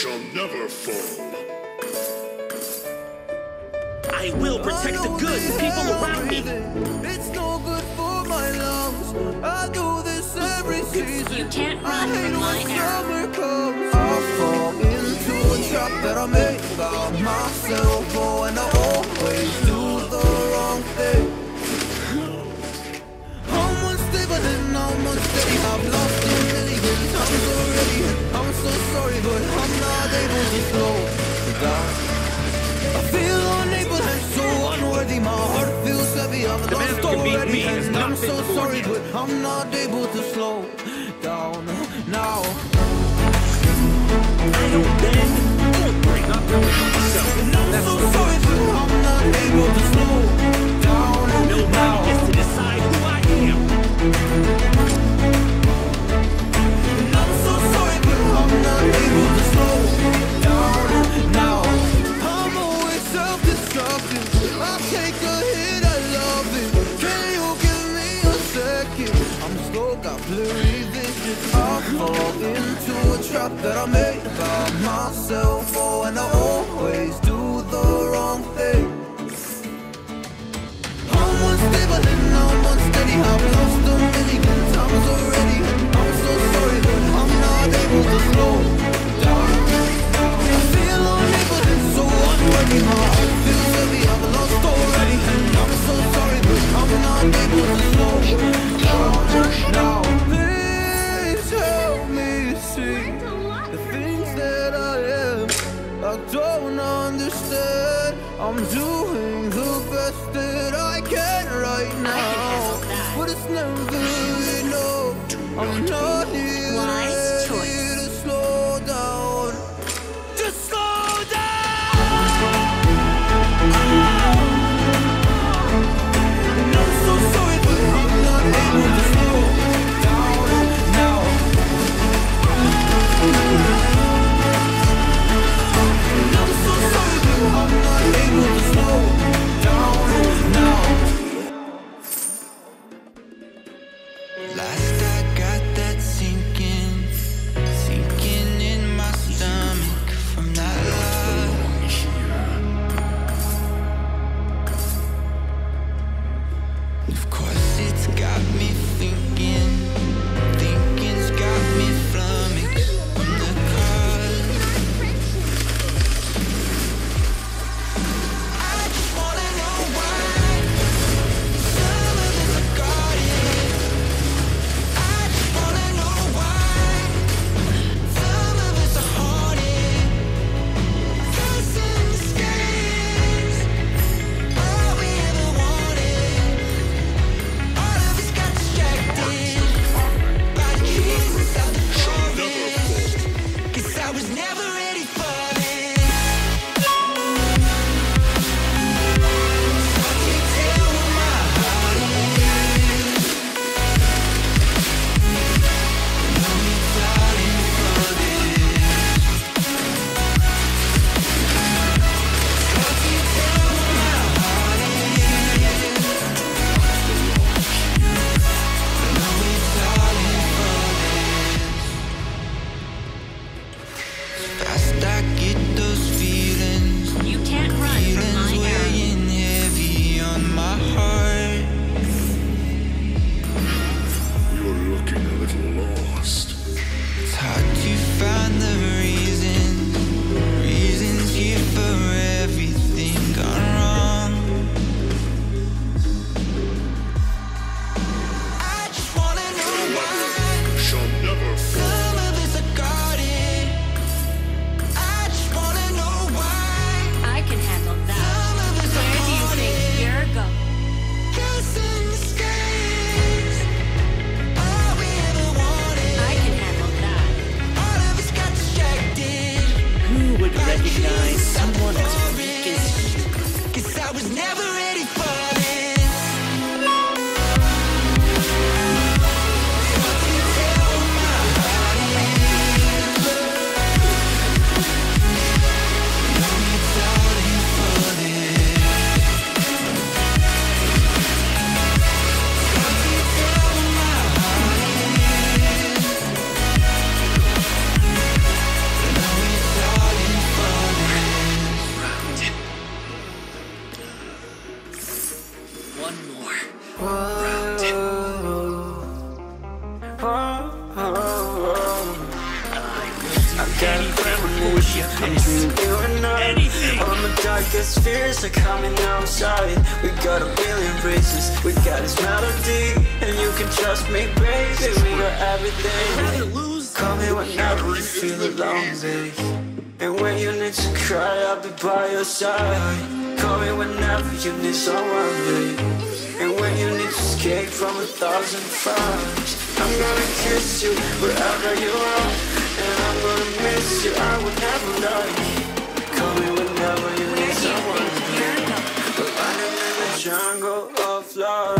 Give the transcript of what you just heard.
shall never fall. I will protect I the good people around me. It's no good for my lungs. I do this every season. You can't run from my arrow. Comes. I fall into a trap that I myself. Oh, and I always do the wrong thing. And beat me. I'm so sorry, but I'm not able to slow down now. no need. Why? recognize someone as weak as you. Cause I was never ready babe And when you need to cry, I'll be by your side. Call me whenever you need someone, babe. And when you need to escape from a thousand fires I'm gonna kiss you wherever you are. And I'm gonna miss you, I would never lie Call me whenever you need someone, babe. We're running in the jungle of love